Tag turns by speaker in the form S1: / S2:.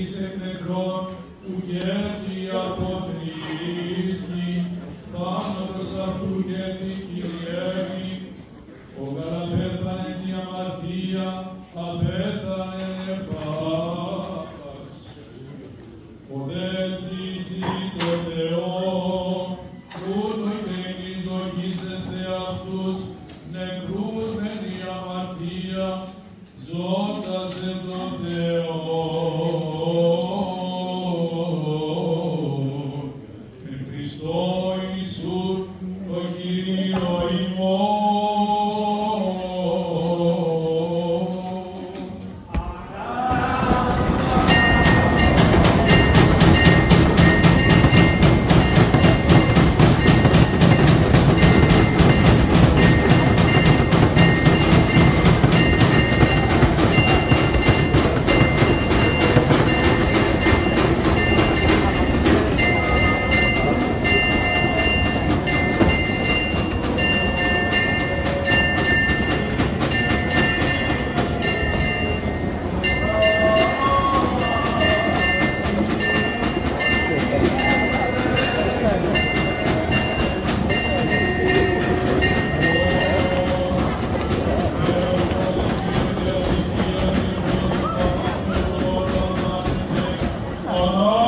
S1: της εκνεκρών, ουγέτη αποτρίστη, θάνατος αυτού γέτη Κυριέμι, ο καραπέθανε η αμαρτία, απέθανε επάξ. Ο δες ζήσει το Θεό, ούτω και μην δοκίζεστε αυτούς, νεκρούς μεν η αμαρτία, ζώντας εν τον Θεό. 我